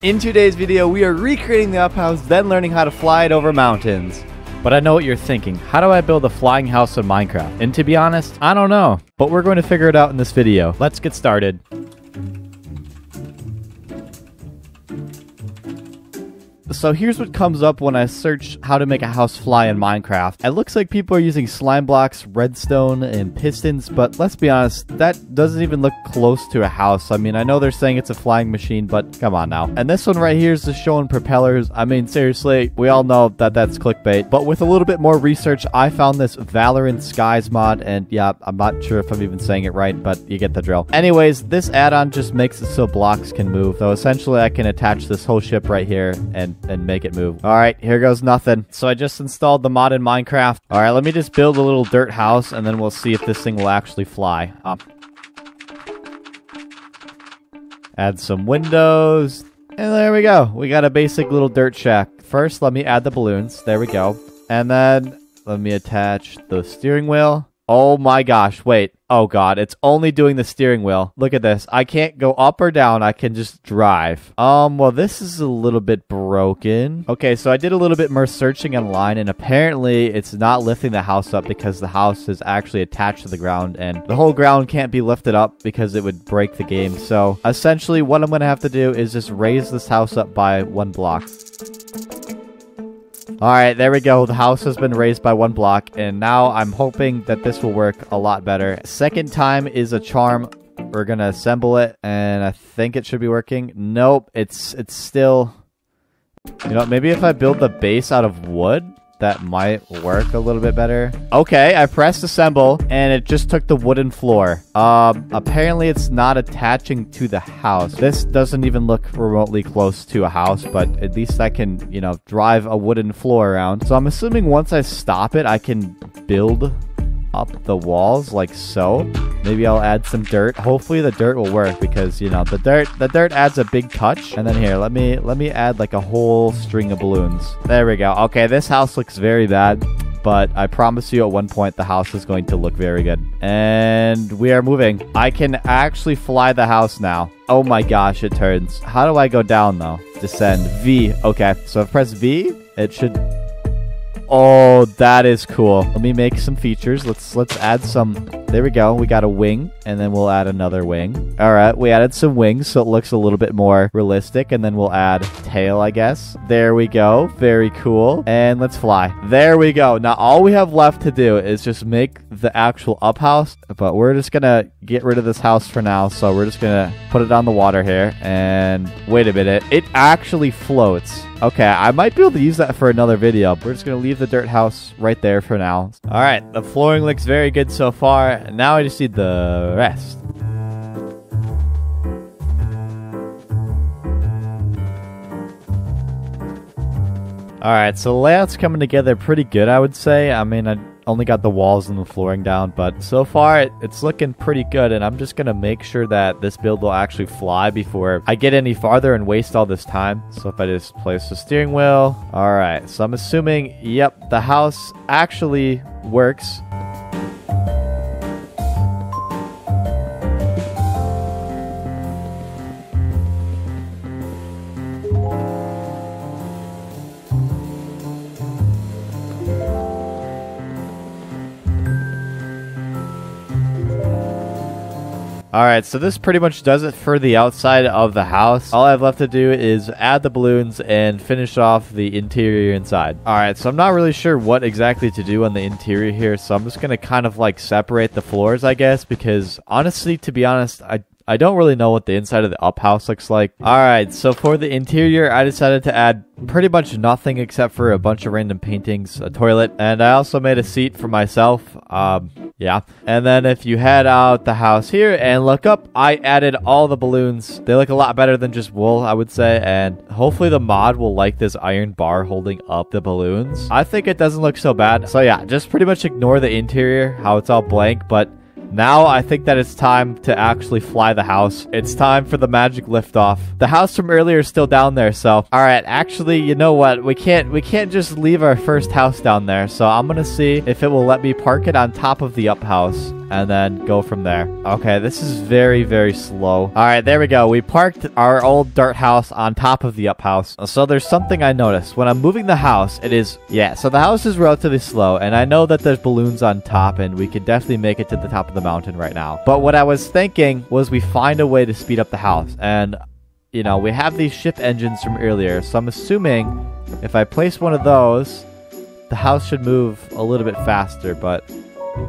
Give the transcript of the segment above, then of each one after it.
In today's video, we are recreating the up house, then learning how to fly it over mountains. But I know what you're thinking. How do I build a flying house in Minecraft? And to be honest, I don't know. But we're going to figure it out in this video. Let's get started. So here's what comes up when I search how to make a house fly in Minecraft. It looks like people are using slime blocks, redstone, and pistons, but let's be honest, that doesn't even look close to a house. I mean, I know they're saying it's a flying machine, but come on now. And this one right here is just showing propellers. I mean, seriously, we all know that that's clickbait. But with a little bit more research, I found this Valkyrien Skies mod, and yeah, I'm not sure if I'm even saying it right, but you get the drill. Anyways, this add-on just makes it so blocks can move. So essentially, I can attach this whole ship right here and and make it move. All right, here goes nothing. So I just installed the mod in Minecraft. All right, let me just build a little dirt house, and then we'll see if this thing will actually fly. Up. Add some windows. And there we go. We got a basic little dirt shack. First, let me add the balloons. There we go. And then let me attach the steering wheel. Oh my gosh, wait. Oh god, it's only doing the steering wheel. Look at this. I can't go up or down. I can just drive. Um, well, this is a little bit broken. Okay, so I did a little bit more searching online, and apparently it's not lifting the house up because the house is actually attached to the ground, and the whole ground can't be lifted up because it would break the game. So essentially, what I'm going to have to do is just raise this house up by one block. All right, there we go. The house has been raised by one block, and now I'm hoping that this will work a lot better. Second time is a charm. We're gonna assemble it, and I think it should be working. Nope, it's it's still. You know, maybe if I build the base out of wood, that might work a little bit better. Okay, I pressed assemble and it just took the wooden floor. Um, apparently it's not attaching to the house. This doesn't even look remotely close to a house, but at least I can, you know, drive a wooden floor around. So I'm assuming once I stop it, I can build up the walls like so. Maybe I'll add some dirt. Hopefully the dirt will work because, you know, the dirt the dirt adds a big touch. And then here, let me let me add like a whole string of balloons. There we go. Okay, this house looks very bad. But I promise you at one point the house is going to look very good. And we are moving. I can actually fly the house now. Oh my gosh, it turns. How do I go down though? Descend. V. Okay, so if I press V, it should Oh, that is cool. Let me make some features. Let's let's add some. There we go. We got a wing, and then we'll add another wing. All right, we added some wings, so it looks a little bit more realistic, and then we'll add tail, I guess. There we go. Very cool. And let's fly. There we go. Now all we have left to do is just make the actual up house, but we're just gonna get rid of this house for now. So we're just gonna put it on the water here, and wait a minute. It actually floats. Okay, I might be able to use that for another video. We're just going to leave the dirt house right there for now. All right, the flooring looks very good so far. And now I just need the rest. All right, so the layout's coming together pretty good, I would say. I mean, I only got the walls and the flooring down, but so far it, it's looking pretty good. And I'm just going to make sure that this build will actually fly before I get any farther and waste all this time. So if I just place the steering wheel. All right. So I'm assuming, yep, the house actually works. Alright, so this pretty much does it for the outside of the house. All I have left to do is add the balloons and finish off the interior inside. Alright, so I'm not really sure what exactly to do on the interior here, so I'm just going to kind of like separate the floors, I guess, because honestly, to be honest, I I don't really know what the inside of the up house looks like. Alright, so for the interior, I decided to add pretty much nothing except for a bunch of random paintings, a toilet, and I also made a seat for myself. Um, yeah. And then if you head out the house here and look up, I added all the balloons. They look a lot better than just wool, I would say, and hopefully the mod will like this iron bar holding up the balloons. I think it doesn't look so bad. So yeah, just pretty much ignore the interior, how it's all blank, but now I think that it's time to actually fly the house. It's time for the magic liftoff. The house from earlier is still down there, so all right. Actually, you know what? We can't we can't just leave our first house down there. So I'm gonna see if it will let me park it on top of the up house. And then go from there. Okay, this is very, very slow. All right, there we go. We parked our old dirt house on top of the up house. So there's something I noticed. When I'm moving the house, it is, yeah, so the house is relatively slow, and I know that there's balloons on top, and we could definitely make it to the top of the mountain right now. But what I was thinking was we find a way to speed up the house, and you know, we have these ship engines from earlier, so I'm assuming if I place one of those, the house should move a little bit faster, but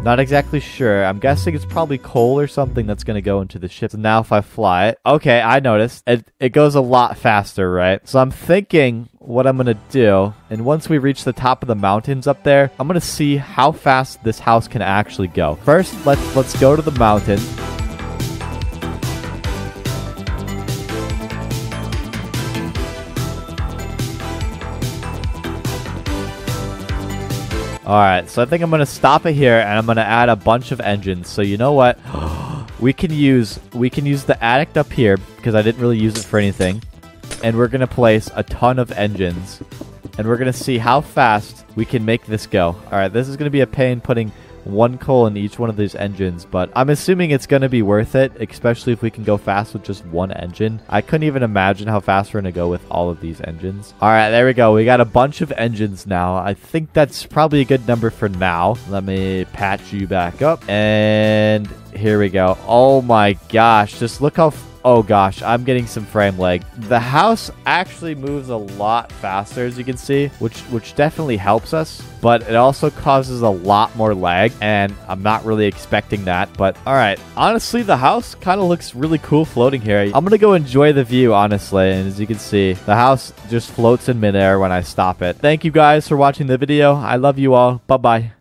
not exactly sure. I'm guessing it's probably coal or something that's going to go into the ship. So now if I fly it, okay, I noticed. It, it goes a lot faster, right? So I'm thinking what I'm going to do, and once we reach the top of the mountains up there, I'm going to see how fast this house can actually go. First, let's let's go to the mountain. Alright, so I think I'm going to stop it here and I'm going to add a bunch of engines. So you know what? we can use we can use the addict up here because I didn't really use it for anything. And we're going to place a ton of engines. And we're going to see how fast we can make this go. Alright, this is going to be a pain putting one coal in each one of these engines, but I'm assuming it's going to be worth it, especially if we can go fast with just one engine. I couldn't even imagine how fast we're going to go with all of these engines. All right, there we go. We got a bunch of engines now. I think that's probably a good number for now. Let me patch you back up. And here we go. Oh my gosh, just look how Oh gosh, I'm getting some frame lag. The house actually moves a lot faster, as you can see, which which definitely helps us, but it also causes a lot more lag, and I'm not really expecting that. But all right, honestly, the house kind of looks really cool floating here. I'm gonna go enjoy the view, honestly, and as you can see, the house just floats in midair when I stop it. Thank you guys for watching the video. I love you all. Bye bye.